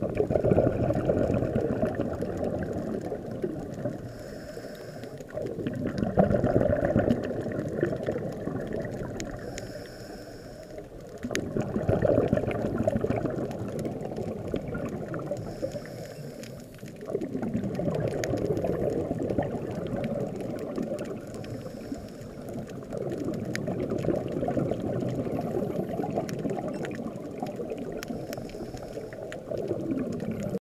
ハハハハ!